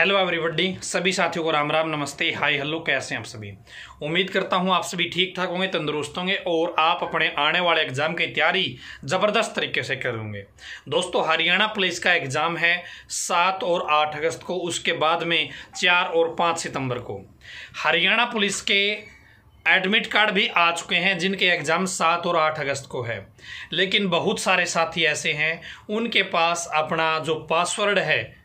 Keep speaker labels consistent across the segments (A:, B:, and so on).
A: Hello everybody, सभी साथियों को राम राम नमस्ते, हाय, हेलो, कैसे हैं आप सभी? उम्मीद करता हूँ आप सभी ठीक ठाक होंगे, तंदुरुस्त होंगे और आप अपने आने वाले एग्ज़ाम की तैयारी ज़बरदस्त तरीके से करेंगे दोस्तों, हरियाणा पुलिस का एग्ज़ाम है सात और आठ अगस्त को, उसके बाद में चार और पाँच सितंबर को। हरियाणा पुलिस के एडमिट कार्ड भी आ चुके हैं, जिनके एग्ज़ाम सात और आठ अगस्त को है। लेकिन बहुत सारे साथी ऐसे हैं, उनके पास अपना जो पासवर्ड है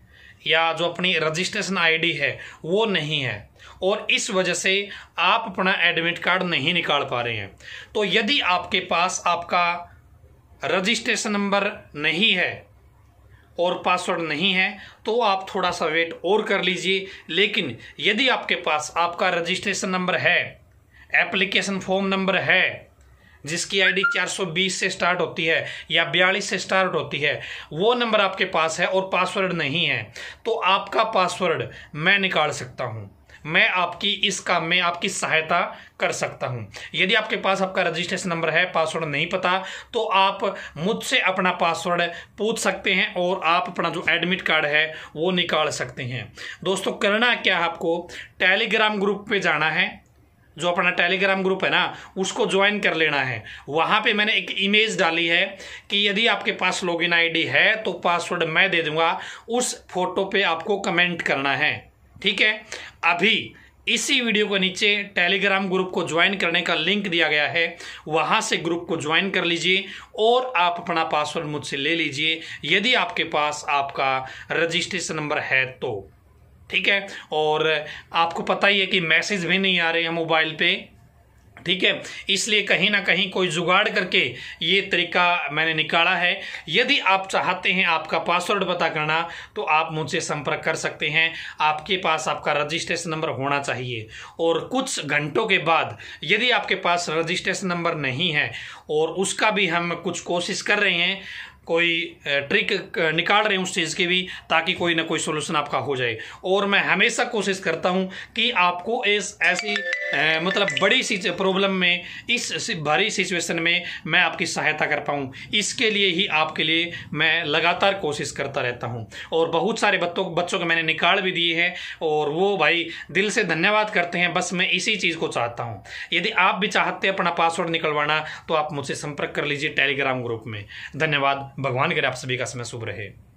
A: या जो अपनी रजिस्ट्रेशन आईडी है, वो नहीं है। और इस वजह से आप अपना एडमिट कार्ड नहीं निकाल पा रहे हैं। तो यदि आपके पास आपका रजिस्ट्रेशन नंबर नहीं है और पासवर्ड नहीं है तो आप थोड़ा सा वेट और कर लीजिए। लेकिन यदि आपके पास आपका रजिस्ट्रेशन नंबर है, एप्लीकेशन फॉर्म नंबर है जिसकी आईडी 420 से स्टार्ट होती है या 42 से स्टार्ट होती है, वो नंबर आपके पास है और पासवर्ड नहीं है। तो आपका पासवर्ड मैं निकाल सकता हूँ। मैं आपकी इस काम में आपकी सहायता कर सकता हूँ। यदि आपके पास आपका रजिस्ट्रेशन नंबर है पासवर्ड नहीं पता तो आप मुझसे अपना पासवर्ड पूछ सकते हैं और आप अपना जो एडमिट कार्ड है, वो निकाल सकते हैं। दोस्तों, करना क्या आपको? टेलीग्राम ग्रुप पे जाना है। जो अपना टेलीग्राम ग्रुप है ना, उसको ज्वाइन कर लेना है। वहाँ पे मैंने एक इमेज डाली है कि यदि आपके पास लॉगिन आईडी है तो पासवर्ड मैं दे दूँगा। उस फ़ोटो पे आपको कमेंट करना है। ठीक है? अभी इसी वीडियो के नीचे टेलीग्राम ग्रुप को ज्वाइन करने का लिंक दिया गया है। वहाँ से ग्रुप को ज्वाइन कर लीजिए और आप अपना पासवर्ड मुझसे ले लीजिए। यदि आपके पास आपका रजिस्ट्रेशन नंबर है तो। ठीक है? और आपको पता ही है कि मैसेज भी नहीं आ रहे हैं मोबाइल पे। ठीक है? इसलिए कहीं ना कहीं कोई जुगाड़ करके ये तरीका मैंने निकाला है। यदि आप चाहते हैं आपका पासवर्ड पता करना तो आप मुझसे संपर्क कर सकते हैं। आपके पास आपका रजिस्ट्रेशन नंबर होना चाहिए। और कुछ घंटों के बाद यदि आपके पास रजिस्ट्रेशन नंबर नहीं है, और उसका भी हम कुछ कोशिश कर रहे हैं कोई ट्रिक निकाल रहे हैं उस चीज़ की भी ताकि कोई ना कोई सोल्यूशन आपका हो जाए। और मैं हमेशा कोशिश करता हूँ कि आपको इस ऐसी मतलब बड़ी सी प्रॉब्लम में, इस भारी सिचुएशन में मैं आपकी सहायता कर पाऊँ। इसके लिए ही आपके लिए मैं लगातार कोशिश करता रहता हूँ। और बहुत सारे बच्चों बच्चों को मैंने निकाल भी दिए हैं और वो भाई दिल से धन्यवाद करते हैं। बस मैं इसी चीज़ को चाहता हूँ। यदि आप भी चाहते हैं अपना पासवर्ड निकलवाना तो आप मुझसे संपर्क कर लीजिए टेलीग्राम ग्रुप में। धन्यवाद। भगवान करे आप सभी का समय शुभ रहे।